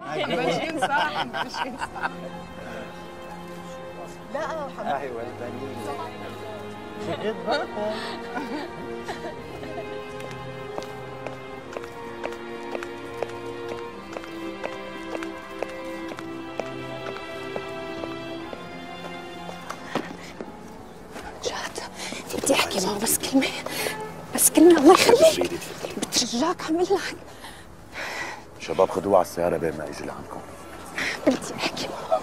حبشين صح؟ حبشين صح. لا أيوه البنين جد برضه جاد بدي أحكي معه بس كلمة. بس كلمة الله يخليك. بترجاك عمل لك شباب خدوه على السيارة بين ما يجي لعندكم. بدي احكي معه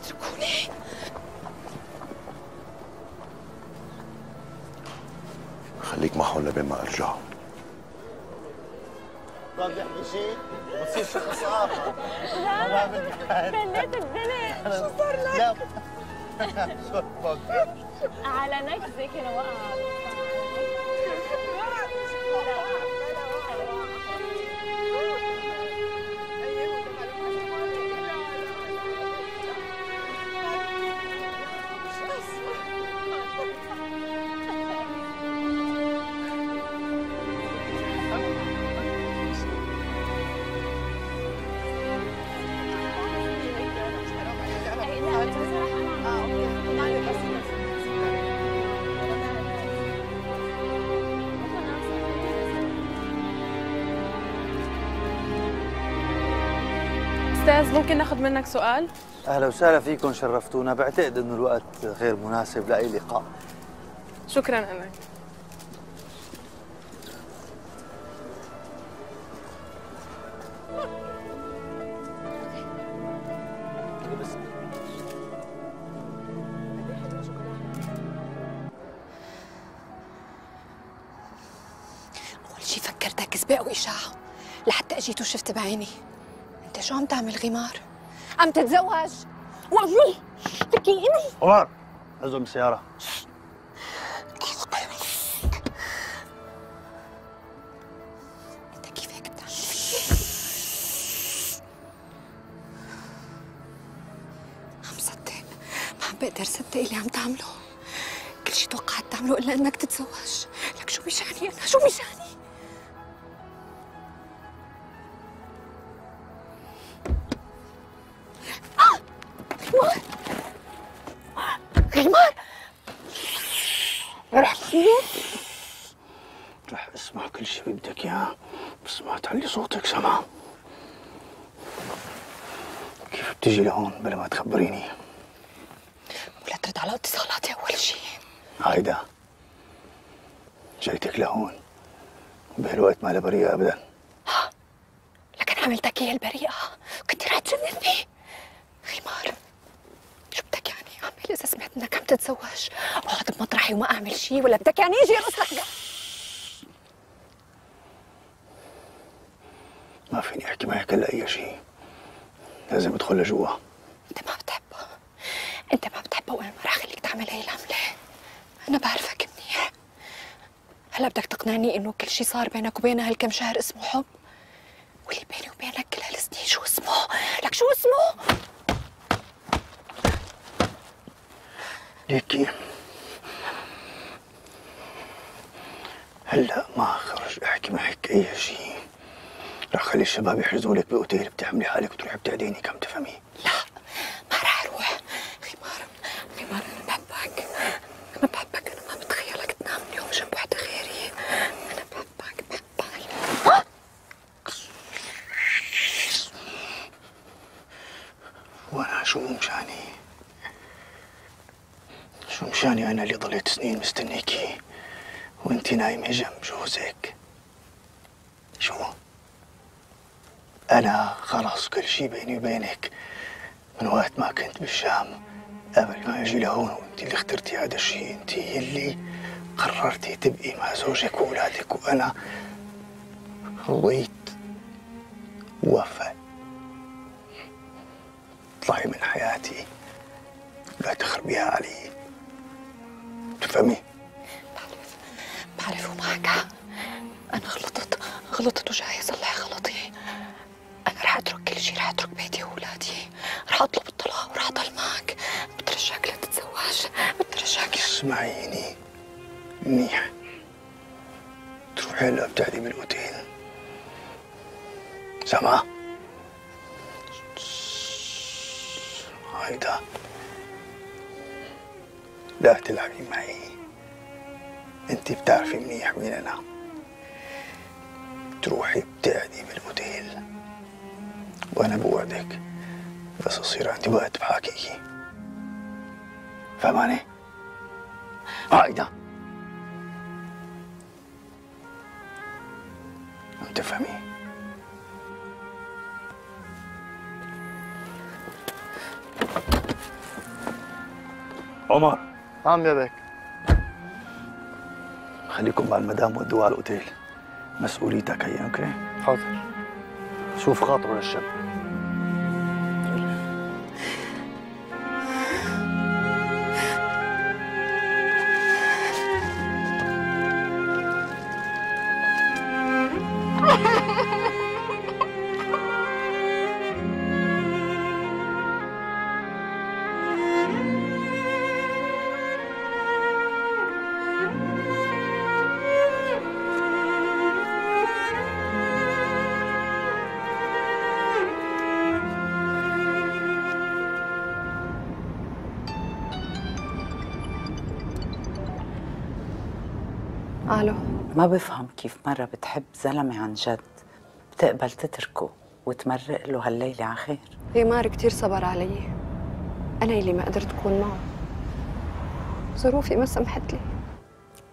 اتركوني. خليك معهم لبين ما ارجع. ضل يحكي شيء بتصير شخص اخر بعمل بليت الدنيا شو صار لك؟ لا على نكزة كده وقع ممكن ناخذ منك سؤال؟ أهلا وسهلا فيكم شرفتونا. بعتقد إنه الوقت غير مناسب لأي لقاء. شكرا لك أول شي فكرتك كذبة أو إشاعة لحتى أجيت وشفت بعيني. غمار؟ عم تتزوج؟ والله تكيني عمر عزم السيارة أنت كيف هيك عم صدق. ما عم بقدر صدق اللي عم تعمله. كل شي توقعت تعمله إلا إنك تتزوج. لك شو مشاني أنا؟ شو مشاني؟ بلا ما تخبريني. ولا ترد على اتصالاتي أول شي. عايدة جيتك لهون بهالوقت ما لها بريئة ابدا. لكن عملتك هي البريئة. كنت رح تجنني غمار شو بدك يعني اعمل إذا سمعت إنك عم تتزوج. اقعد بمطرحي وما أعمل شيء ولا بدك يعني يجي يرقص لك ما فيني أحكي معك هلا أي شيء لازم أدخل لجوا. انت ما بتحبه وأنا ما رح خليك تعمل هي العملة أنا بعرفك منيح. هلا بدك تقنعني انه كل شيء صار بينك وبينها هالكم شهر اسمه حب؟ واللي بيني وبينك كل هالسنين شو اسمه؟ لك شو اسمه؟ ليكي. هلا ما خرج احكي معك اي شيء رح خلي الشباب يحجزوا لك بأوتيل بتعملي حالك وتروحي بتعديني كم تفهمي؟ لا ما رح أروح غمار غمار أنا بحبك أنا بحبك أنا ما بتخيلك تنام اليوم جنب وحده غيري أنا بحبك بحبك وأنا شو مشاني شو مشاني أنا اللي ضليت سنين مستنيكي. وانتي نايمة جنب جوزك. شو؟ أنا خلص كل شي بيني وبينك. من وقت ما كنت بالشام قبل ما أجي لهون وانت اللي اخترتي هذا الشيء انت اللي قررتي تبقي مع زوجك واولادك وأنا رضيت ووفقت اطلعي من حياتي. لا تخربيها علي. تفهمي بعرف. بعرف ومعك أنا غلطت. غلطت وجاي اصلح غلطي أنا رح أترك كل شيء رح أترك بيتي وأولادي. رح أطلب الطلاق ورح أضل معك. بترجاك لتتزوج بترجاك اسمعيني منيح. تروحي هلا بتعدي بالاوتيل سامعه هيدا لا تلعبي معي. أنت بتعرفي منيح مين أنا. تروحي بتقعدي بالأوتيل. وأنا بوعدك بس يصير عندي وقت بحاكيكي. فهماني؟ هيدا عم تفهمي؟ عمر. عم يا بك خليكم مع المدام ودوها على الأوتيل. مسؤوليتك هي أوكي؟ حاضر. شوف خاطره للشاب ما بفهم كيف مرة بتحب زلمة عن جد بتقبل تتركه وتمرق له هالليلة على خير؟ إيمار كتير صبر علي. أنا اللي ما قدرت أكون معه. ظروفي ما سمحت لي.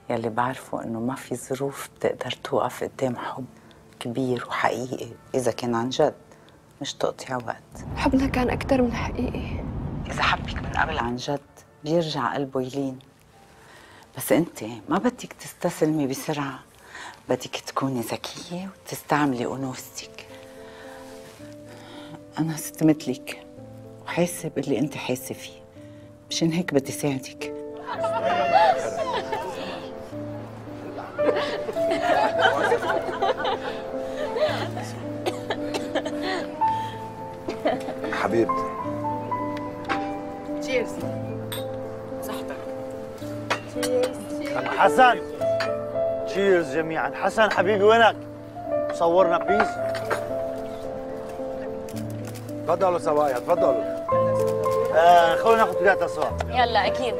يلي بعرفه إنه ما في ظروف بتقدر توقف قدام حب كبير وحقيقي إذا كان عن جد مش تقطيع وقت. حبنا كان أكتر من حقيقي. إذا حبك من قبل عن جد بيرجع قلبه يلين. بس أنت ما بدك تستسلمي بسرعة. بدك تكوني ذكية وتستعملي أنوثتك. أنا ست مثلك وحاسة باللي أنت حاسة فيه. مشان هيك بدي ساعدك. حبيبتي. حسن. cheers جميعا. حسن حبيبي وينك؟ صورنا please تفضلوا سوايا تفضلوا. آه خلونا ناخذ ثلاثة سوا. يلا أكيد.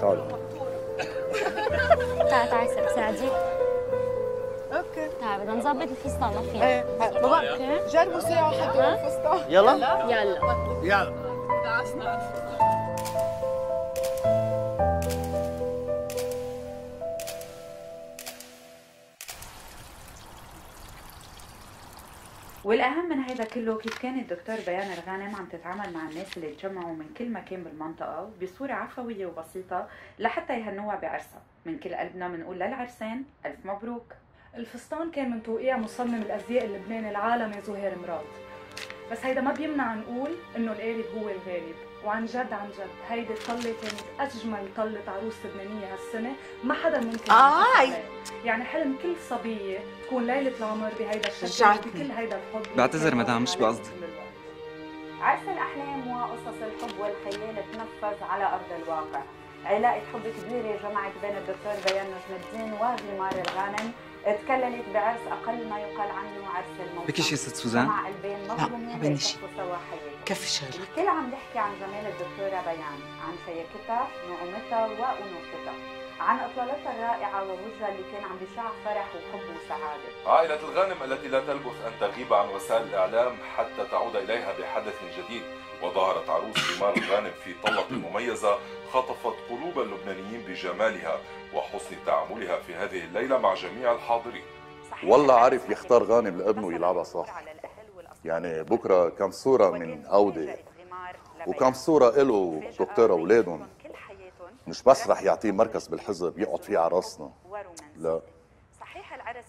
تعالوا تعال تعال سير ساعديك okay. تعال بدنا نظبط الفستان. ما فينا بابا okay. جربوا ساعة حتى الفستان. يلا. يلا. يلا. والأهم من هذا كله كيف كانت الدكتور بيان الغانم عم تتعامل مع الناس اللي تجمعوا من كل مكان بالمنطقة بصورة عفوية وبسيطة لحتى يهنوها بعرسها. من كل قلبنا بنقول للعرسان ألف مبروك. الفستان كان من توقيع مصمم الأزياء اللبناني العالمي زهير مراد. بس هيدا ما بيمنع نقول إنه القالب هو الغالب. وعن جد عن جد هيدي الطلة كانت أجمل طلة عروس لبنانية هالسنة ما حدا ممكن آه. عليها. يعني حلم كل صبية تكون ليلة العمر بهيدا الشكل. بكل هيدا الحب بعتذر مدام، مش بقصدي. عرس الأحلام وقصص الحب والخيال تنفذ على أرض الواقع علاقة حب كبيرة جمعت بين الدكتور بيان نجم الدين وغمار الغانم تكللت بعرس أقل ما يقال عنه عرس الموت بكي شي ست سوزان؟ مع قلبين مظلومين ما بيني شي. كفي الكل عم يحكي عن جمال الدكتورة بيان عن شياكتها نعومتها وأنوثتها عن إطلالتها الرائعة ووجهها اللي كان عم بيشع فرح وحب وسعادة. عائلة الغانم التي لا تلبث أن تغيب عن وسائل الإعلام حتى تعود إليها بحدث جديد وظهرت عروس جمال الغانم في طلة مميزة خطفت قلوب اللبنانيين بجمالها وحسن تعاملها في هذه الليلة مع جميع الحاضرين. والله عارف يختار غانم لابنه يلعبها صح. يعني بكرة كم صورة من أودي. وكم صورة إله ودكتورة أولادهم. مش بس رح يعطيه مركز بالحزب يقعد فيه على راسنا. لا.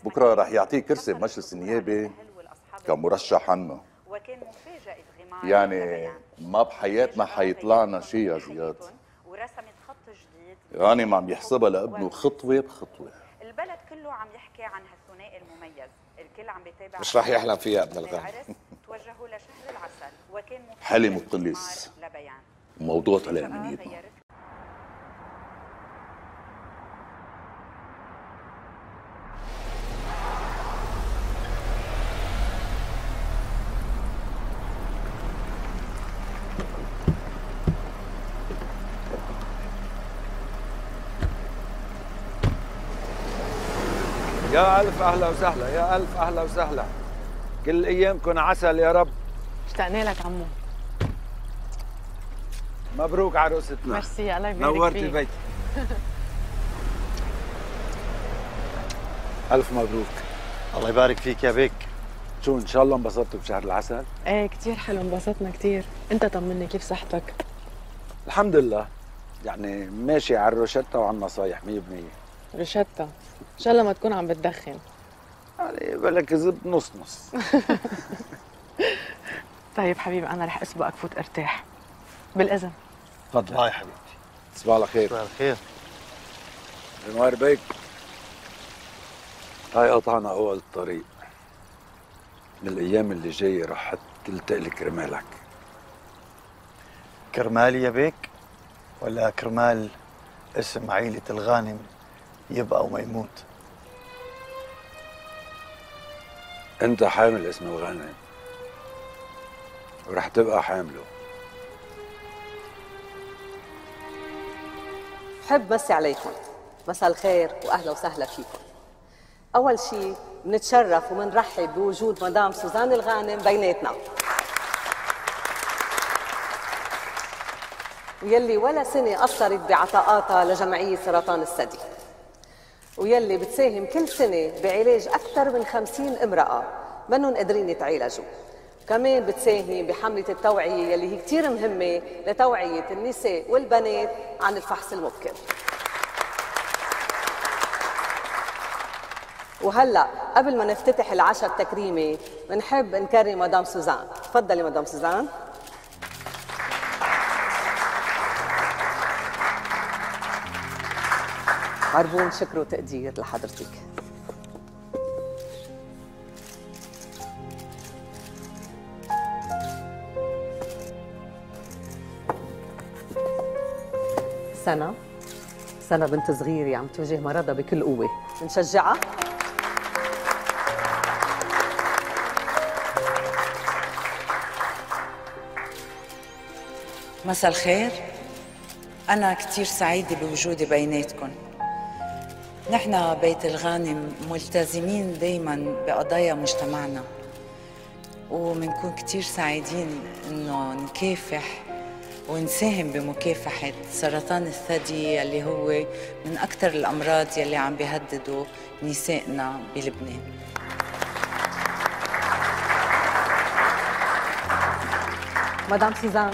بكرة رح يعطيه كرسي بمجلس النيابة كمرشح عنا. يعني ما بحياتنا حيطلعنا شيء يا زياد. ورسمت خط جديد غانم عم يحسبها لابنه خطوة بخطوة. البلد كله عم يحكي عن هالثنائي المميز. الكل عم بيتابع مش راح يحلم فيها ابن العرس. توجهوا لشهر العسل. وكان حلم لبيان. وموضوع طلع من يا ألف أهلا وسهلا يا ألف أهلا وسهلا. كل أيامكم عسل يا رب. اشتقنا لك عمو. مبروك عروستنا. ميرسي الله يبارك نورتي فيك. بيتي ألف مبروك. الله يبارك فيك يا بيك. شو إن شاء الله انبسطتوا بشهر العسل؟ إيه كثير حلو انبسطنا كثير أنت طمني كيف صحتك؟ الحمد لله. يعني ماشي على الروشتة وعلى النصايح 100% رشدتها إن شاء الله ما تكون عم بتدخن. يعني بلا كذب نص نص. طيب حبيبي أنا رح أسبقك فوت أرتاح. بالأذن. تفضل. هاي حبيبتي صباح على خير. صباح الخير. جمال بيك. هاي قطعنا أول الطريق من الأيام اللي جاية رح تلتقي لك كرمالك كرمالي يا بيك؟ ولا كرمال اسم عيلة الغانم؟ يبقى وما يموت. أنت حامل اسم الغنم. ورح تبقى حامله. بحب مسي عليكم. مساء الخير وأهلا وسهلا فيكم. أول شيء بنتشرف وبنرحب بوجود مدام سوزان الغانم بيناتنا. ويلي ولا سنة قصرت بعطاءاتها لجمعية سرطان الثدي. ويلي بتساهم كل سنة بعلاج أكثر من خمسين امرأة منهم قادرين يتعالجوا. كمان بتساهم بحملة التوعية يلي هي كتير مهمة لتوعية النساء والبنات عن الفحص المبكر. وهلأ قبل ما نفتتح العشاء التكريمي بنحب نكرم مدام سوزان. تفضلي مدام سوزان. عربون شكر وتقدير لحضرتك. سنة. سنة بنت صغيرة عم تواجه مرضها بكل قوة. بنشجعها مساء الخير. أنا كتير سعيدة بوجودي بيناتكم نحن بيت الغانم ملتزمين دايما بقضايا مجتمعنا ومنكون كتير سعيدين إنه نكافح ونساهم بمكافحة سرطان الثدي اللي هو من أكثر الأمراض يلي عم بيهددوا نسائنا بلبنان. مدام سوزان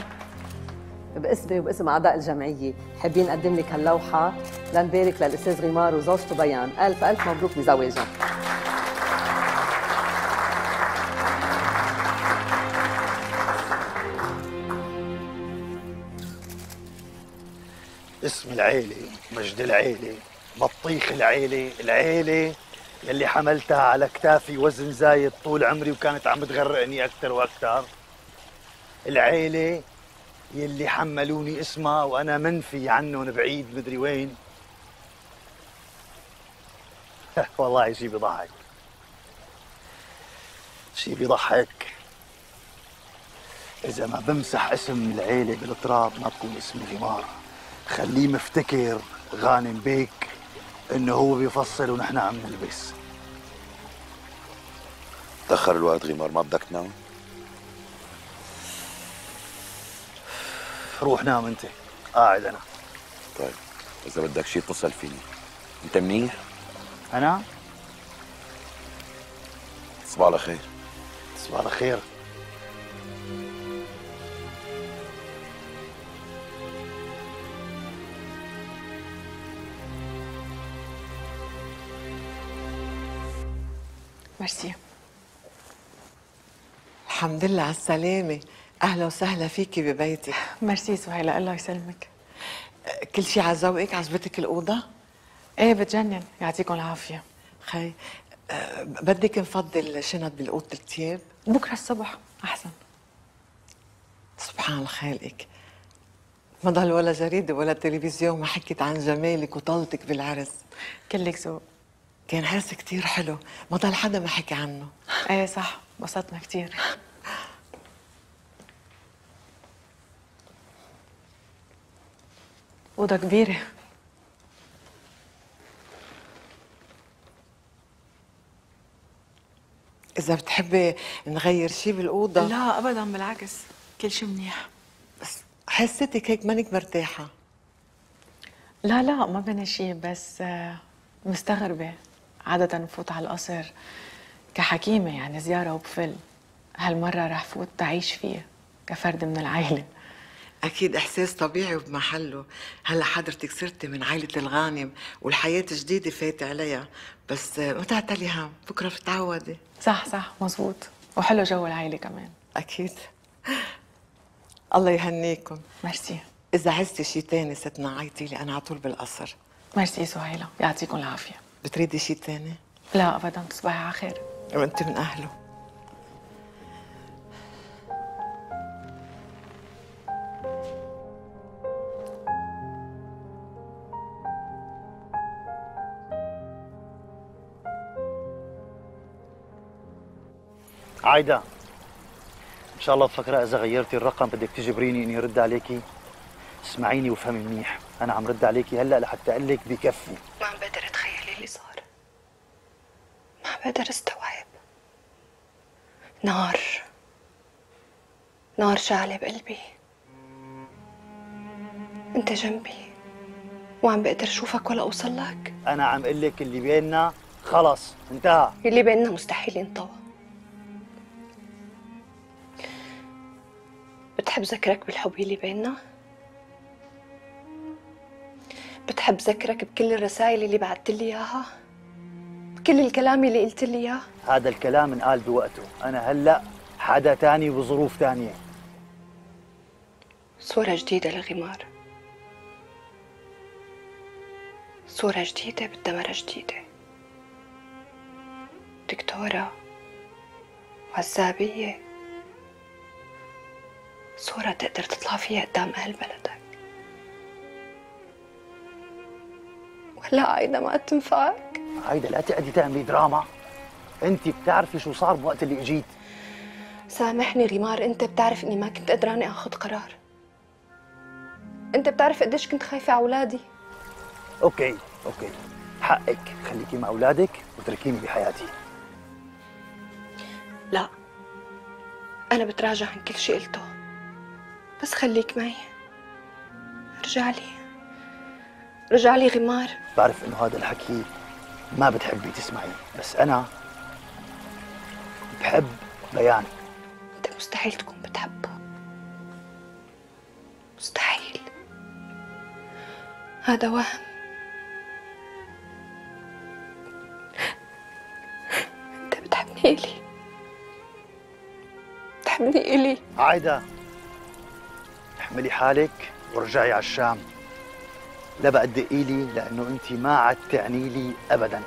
باسمي وباسم أعضاء الجمعية حابين نقدم لك هاللوحة لنبارك للأستاذ غمار وزوجته بيان ألف ألف مبروك بزواجهم اسم العيلة مجد العيلة بطيخ العيلة العيلة يلي حملتها على كتافي وزن زايد طول عمري وكانت عم تغرقني أكثر وأكثر العيلة يلي حملوني اسمها وأنا منفي عنهم بعيد مدري وين. والله شي بيضحك شي بيضحك إذا ما بمسح اسم العيلة بالتراب ما بكون اسمي غمار خليه مفتكر غانم بيك إنه هو بيفصل ونحن عم نلبس. تأخر الوقت غمار ما بدك تنام؟ روح نام أنت. قاعد أنا. طيب إذا بدك شيء اتصل فيني. أنت منيح؟ أنا؟ صباح على خير. صباح الخير ميرسي. الحمد لله على السلامة. أهلا وسهلا فيكي ببيتي ميرسي سهيلة الله يسلمك. كل شيء على ذوقك عجبتك الأوضة؟ إيه بتجنن. يعطيكم العافية. خي أه بدك نفضل شنط بالأوضة الثياب؟ بكرة الصبح أحسن. سبحان خالقك. ما ضل ولا جريدة ولا تلفزيون ما حكيت عن جمالك وطلتك بالعرس. كلك ذوق كان عرس كتير حلو. ما ضل حدا ما حكي عنه. إيه صح. انبسطنا كثير أوضة كبيرة. إذا بتحبي نغير شي بالأوضة. لا ابدا بالعكس كل شيء منيح. بس حسيتك هيك مانك مرتاحة. لا لا ما بني شيء بس آه، مستغربة عادة بفوت على القصر كحكيمة يعني زيارة وبفل. هالمرة رح فوت تعيش فيه كفرد من العائلة. أكيد إحساس طبيعي وبمحله هلأ حضرتك صرتي من عائلة الغانم والحياة جديدة فاتة عليها. بس ما تعتلي هم بكرة بتتعودي صح صح مزبوط وحلو جو العائلة كمان. أكيد. الله يهنيكم. ميرسي. إذا عزتي شي تاني ستنا عيطي لي أنا على طول بالقصر. ميرسي سهيلة. يعطيكم العافية. بتريدي شي تاني؟ لا ابدا. تصبحي على خير. وأنت من أهله. عايدة إن شاء الله بفكرة إذا غيرتي الرقم بدك تجبريني إني أرد عليكي اسمعيني وافهمي منيح. أنا عم رد عليكي هلأ لحتى أقول لك بكفي. ما عم بقدر أتخيل اللي صار. ما عم بقدر استوعب. نار. نار شعلة بقلبي. أنت جنبي. وعم بقدر أشوفك ولا أوصل لك. أنا عم أقول لك اللي بيننا خلص انتهى. اللي بيننا مستحيل ينطوى. بتحب ذكرك بالحب اللي بيننا؟ بتحب ذكرك بكل الرسائل اللي بعثت لي إياها؟ بكل الكلام اللي قلت لي إياه؟ هذا الكلام انقال بوقته. أنا هلأ حدا تاني وظروف تانية. صورة جديدة لغمار. صورة جديدة بالدمرة جديدة. دكتورة وعزابية. صورة تقدر تطلع فيها قدام أهل بلدك. ولا عايدة ما تنفعك. عايدة لا تقعدي تعملي دراما. أنت بتعرفي شو صار بوقت اللي إجيت. سامحني غمار أنت بتعرف إني ما كنت قدرانة آخذ قرار. أنت بتعرف قديش كنت خايفة على أولادي. okay okay. حقك خليكي مع أولادك وتركيني بحياتي. لا أنا بتراجع عن كل شيء قلته. بس خليك معي. رجع لي. رجع لي غمار. بعرف إنه هذا الحكي ما بتحبي تسمعي بس أنا بحب بيان. أنت مستحيل تكون بتحبه. مستحيل. هذا وهم. أنت بتحبني إلي. بتحبني إلي. عايدة. أحملي حالك ورجعي على الشام. لا بقى تدقي لي لأنه أنت ما عاد تعني لي ابدا.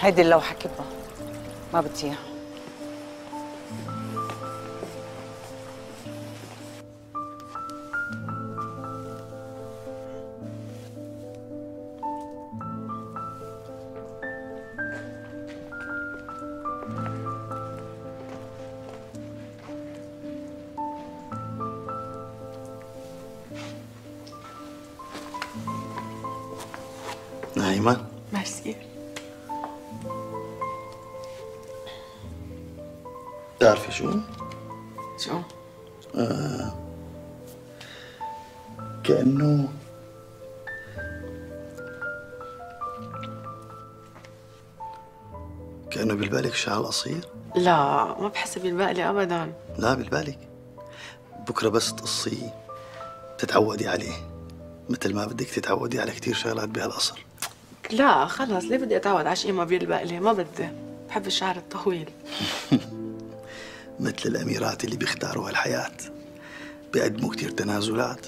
هيدي اللوحة كبة ما بدي إياها. نايمة؟ ميرسي بتعرفي شو؟ شو؟ آه كأنه كأنه بالبالك شعر قصير؟ لا ما بحس بالبقلة ابدا. لا بالبالك. بكرة بس تقصيه تتعودي عليه. مثل ما بدك تتعودي على كتير شغلات بهالقصر. لا خلص ليه بدي أتعود على شيء ما بيلبقلي ما بدي. بحب الشعر الطويل. مثل الأميرات اللي بيختاروا هالحياة بيقدموا كتير تنازلات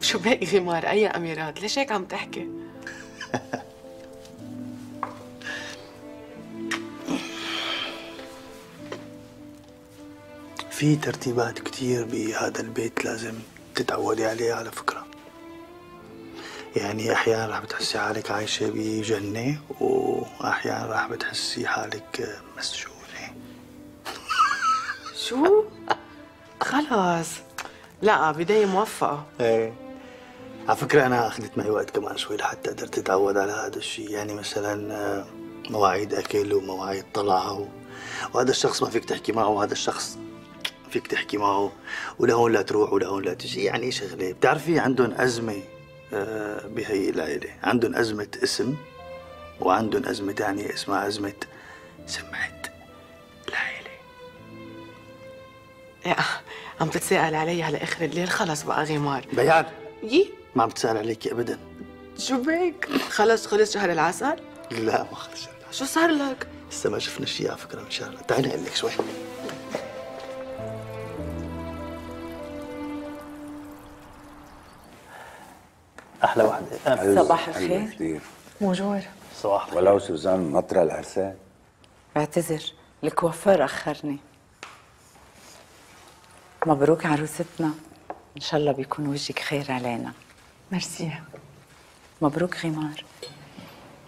شو باقي غمار أي أميرات؟ ليش هيك عم تحكي؟ في ترتيبات كتير بهذا البيت لازم تتعودي عليها على فكرة يعني أحيانا راح بتحسي حالك عايشة بجنة وأحيانا راح بتحسي حالك مسجون شو؟ خلص لا بداية موفقة. إيه. على فكرة أنا أخذت معي وقت كمان شوي لحتى قدرت أتعود على هذا الشيء يعني مثلا آه، مواعيد أكل ومواعيد طلعة و... وهذا الشخص ما فيك تحكي معه وهذا الشخص فيك تحكي معه ولهون لا تروح ولهون لا تجي. يعني شغلة. بتعرفي عندهم أزمة آه، بهي العائلة عندهم أزمة اسم وعندهم أزمة تانية اسمها أزمة سمعة يا عم بتسأل علي على آخر الليل خلص بقى غمار بيان. يي. ما عم بتسأل عليكي أبدا. شو بك؟ خلص خلص شهر العسل؟ لا ما خلص. شو صار لك؟ لسه ما شفنا شيء على فكرة من شهر تعالي أقول لك شوي. أحلى وحدة. صباح الخير. موجود. صباح ولو سوزان نطرة العرسان. بعتذر الكوافير أخرني. مبروك عروستنا. إن شاء الله بيكون وجهك خير علينا. ميرسي. مبروك غمار.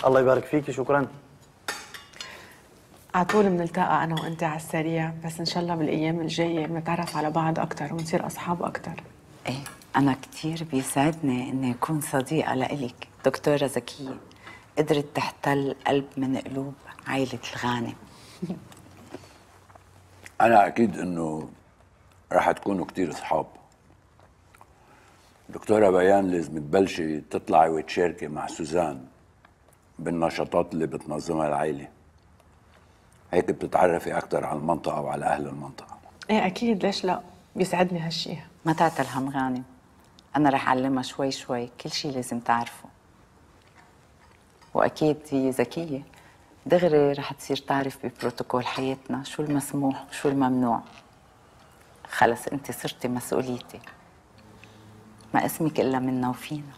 الله يبارك فيكي شكرا. على طول بنلتقى أنا وأنت على السريع بس إن شاء الله بالأيام الجاية بنتعرف على بعض أكتر ونصير أصحاب أكتر. إيه أنا كتير بيسعدني إني أكون صديقة لإلك دكتورة ذكية. قدرت تحتل قلب من قلوب عائلة الغانم. أنا أكيد إنه رح تكونوا كتير أصحاب دكتورة بيان لازم تبلشي تطلعي وتشاركي مع سوزان بالنشاطات اللي بتنظمها العائلة. هيك بتتعرفي أكتر على المنطقة وعلى أهل المنطقة. إيه أكيد. ليش لا؟ بيسعدني هالشي. ما تعتل هم غانم. أنا رح أعلمها شوي شوي. كل شي لازم تعرفه. وأكيد هي ذكية. دغري رح تصير تعرف ببروتوكول حياتنا شو المسموح وشو الممنوع. خلص أنت صرتي مسؤوليتي. ما اسمك إلا منا وفينا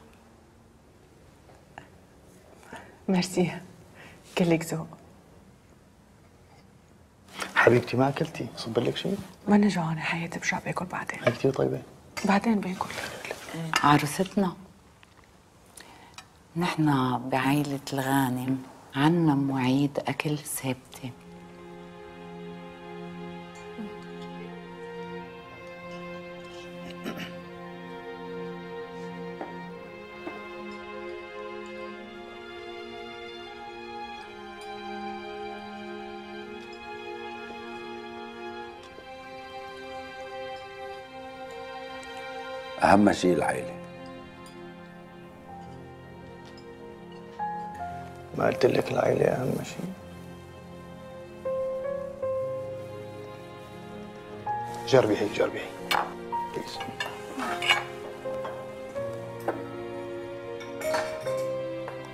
ميرسي. كلك ذوق حبيبتي ما أكلتي؟ صب لك شيء؟ ماني جوعانة حياتي برجع بأكل بعدين. هاي كثير طيبة؟ بعدين بأكل. عروستنا. نحن بعائلة الغانم عنا مواعيد أكل ثابتة. أهم شيء العائلة. ما قلت لك العائلة أهم شيء. جربي هيك جربي هيك. بليز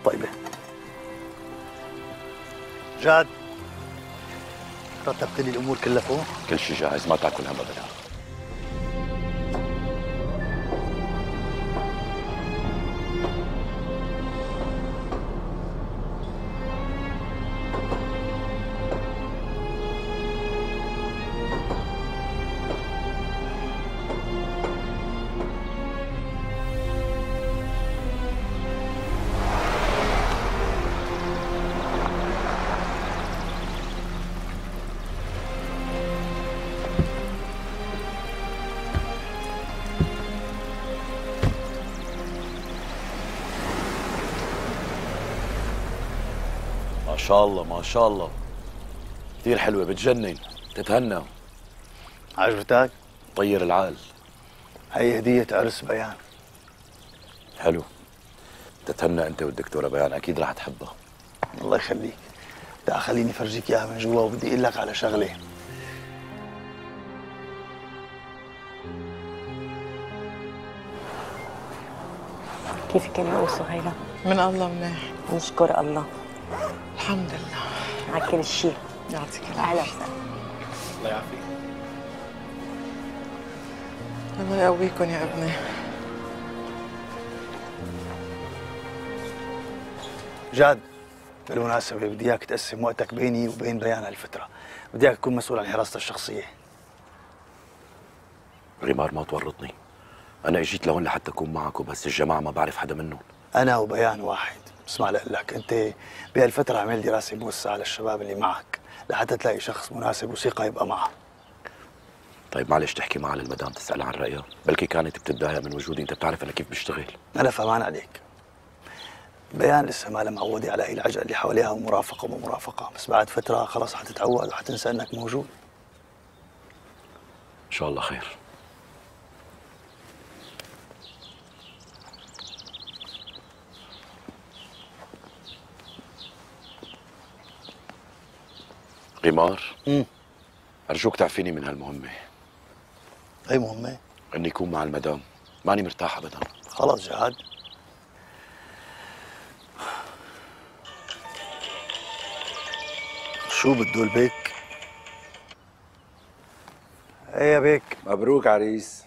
طيبة. جاد رتبت لي الأمور كلها فوق؟ كل شيء جاهز ما تاكل هم أبدا. شاء الله ما شاء الله. كثير حلوة بتجنن تتهنى. عجبتك؟ طير العقل هي هدية عرس بيان. حلو. تتهنى أنت والدكتورة بيان أكيد رح تحبها. الله يخليك. تعال خليني فرجيك إياها من جوا وبدي أقول لك على شغلة. كيفك يا أم سهيلة؟ من الله منيح. نشكر الله. الحمد لله. على كل شيء. يعطيك أهلا العافية وسهلا. الله يعافيك. الله يقويكم يا ابني جاد بالمناسبة بدي إياك تقسم وقتك بيني وبين بيان هالفترة. بدي إياك تكون مسؤول عن حراستها الشخصية. غمار ما تورطني. أنا إجيت لهون لحتى أكون معك وبس الجماعة ما بعرف حدا منهم. أنا وبيان واحد. اسمع لك أنت بهالفترة عمل دراسة موسعة للشباب اللي معك لحتى تلاقي شخص مناسب وثقة يبقى معه طيب معلش تحكي معها للمدام تسالها عن رأيها بلكي كانت بتتضايق من وجودي أنت بتعرف أنا كيف بشتغل. أنا فهمان عليك. بيان لسه ما معودة على هي العجقة اللي حواليها ومرافقة ومرافقة. بس بعد فترة خلاص حتتعود وحتنسى أنك موجود. إن شاء الله خير. غمار امم ارجوك تعفيني من هالمهمة؟ أي مهمة؟ إني أكون مع المدام. ماني مرتاح ابدا. خلاص جهاد. شو بده البيك؟ إيه يا بيك. مبروك عريس.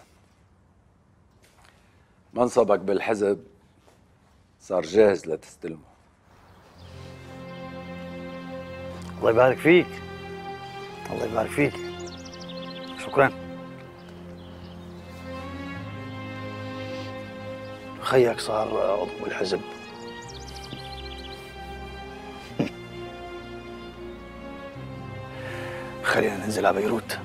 منصبك بالحزب صار جاهز لتستلمه. الله يبارك فيك. الله يبارك فيك. شكرا. خيك صار عضو بالحزب خلينا ننزل على بيروت.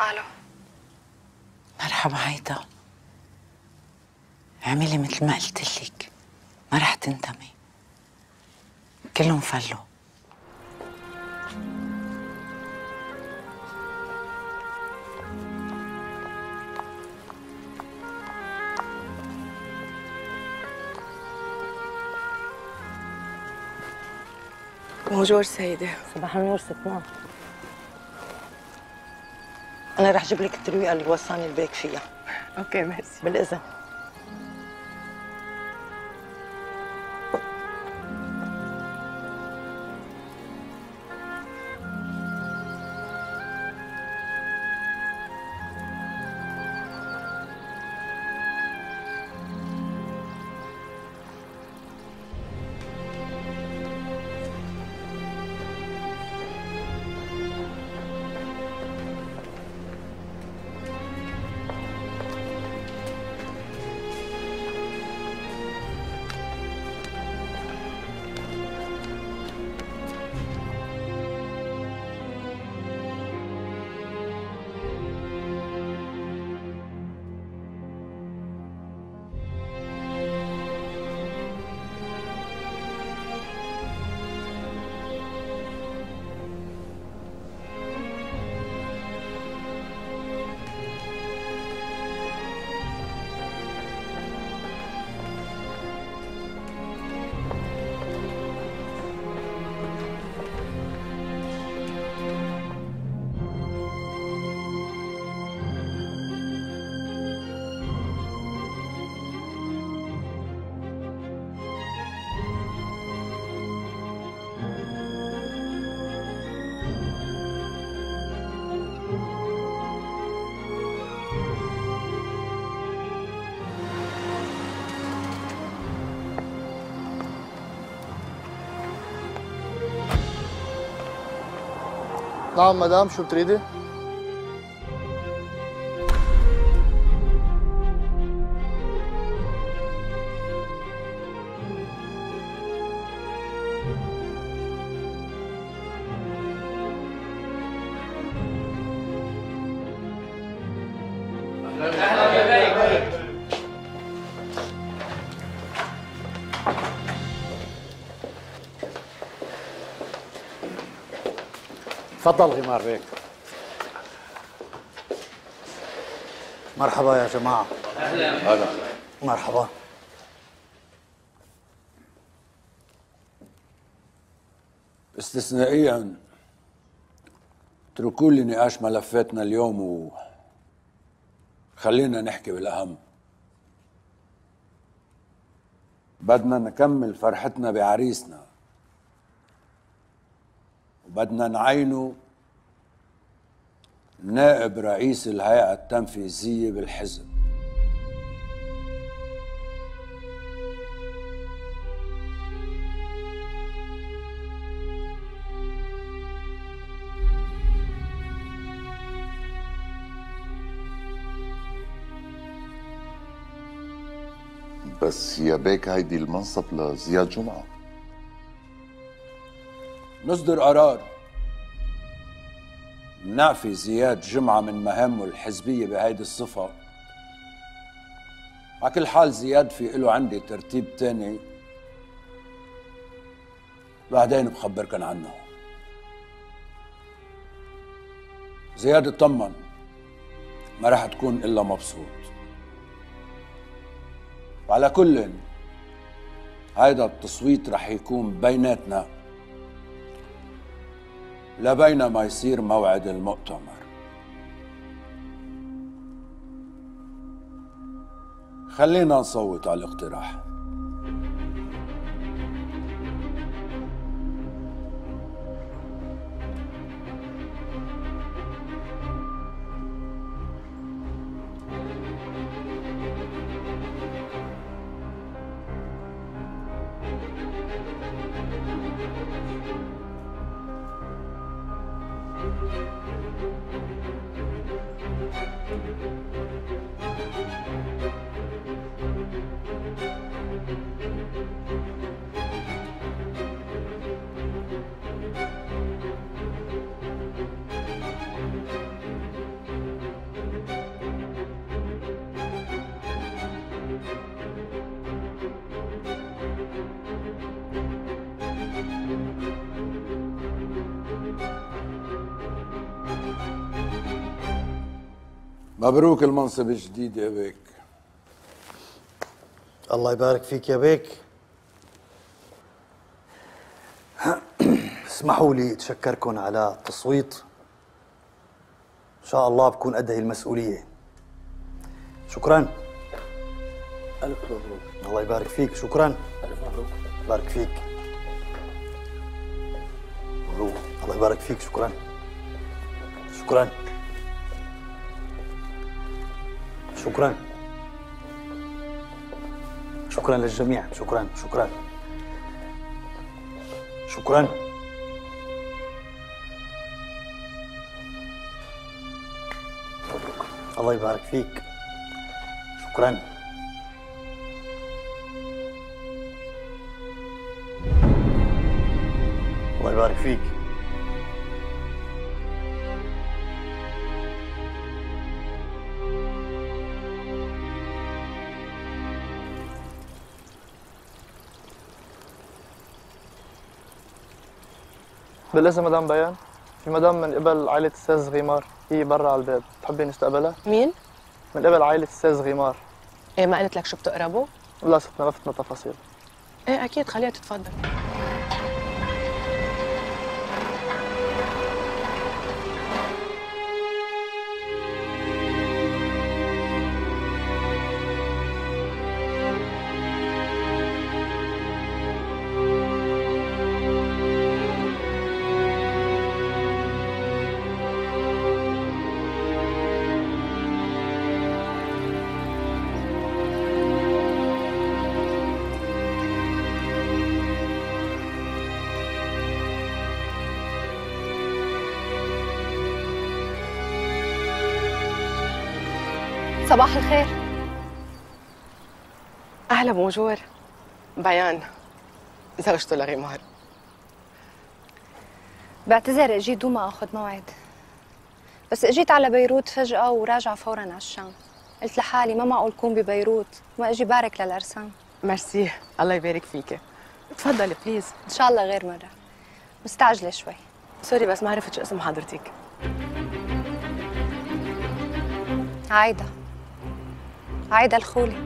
ألو. مرحبا هيدا. اعملي مثل ما قلت لك. ما رح تندمي. كلهم فلوا. bonjour سيدة. صباح النور ستنا. أنا رح أجيب لك الترويقة اللي وصاني البيك فيها. okay merci. بالإذن. نعم مدام شو بتريدي؟ تفضل غمار بيك مرحبا يا جماعة. هلا مرحبا. استثنائيا اتركوا لي نقاش ملفاتنا اليوم و خلينا نحكي بالأهم. بدنا نكمل فرحتنا بعريسنا. وبدنا نعينه نائب رئيس الهيئة التنفيذية بالحزب. بس يا بيك هيدي المنصب لزياد جمعة. نصدر قرار. نعفي زياد جمعة من مهامه الحزبية بهيدي الصفة. على كل حال زياد في له عندي ترتيب تاني. بعدين بخبركن عنه. زياد اطمن. ما راح تكون إلا مبسوط. وعلى كل هيدا التصويت رح يكون بيناتنا. لبين ما يصير موعد المؤتمر. خلينا نصوت على الاقتراح. مبروك المنصب الجديد يا بيك. الله يبارك فيك يا بيك. اسمحوا لي أتشكركم على التصويت. إن شاء الله بكون قد هي المسؤولية. شكرا. ألف مبروك. الله يبارك فيك. شكرا. ألف مبروك. يبارك فيك. مبروك. الله يبارك فيك. شكرا. شكرا. شكرا. شكرا للجميع. شكرا. شكرا. شكرا. الله يبارك فيك. شكرا. الله يبارك فيك. بالاسم مدام بيان في مدام من قبل عائلة أستاذ غيمار هي برا على الباب تحبي نستقبلها؟ مين؟ من قبل عائلة أستاذ غيمار إيه ما قالت لك شو بتقربوا؟ لا ستنا ما فتنا تفاصيل إيه أكيد خليها تتفضل صباح الخير. أهلا bonjour بيان. زوجته لغيمار بعتذر اجيت دون ما أخذ موعد. بس اجيت على بيروت فجأة وراجعة فورا على الشام. قلت لحالي ما معقول كون ببيروت؟ وما إجي بارك للارسام ميرسي. الله يبارك فيك. تفضلي please إن شاء الله غير مرة. مستعجلة شوي. sorry بس ما عرفت شو اسم حضرتك. عايدة. عايدة الخولي.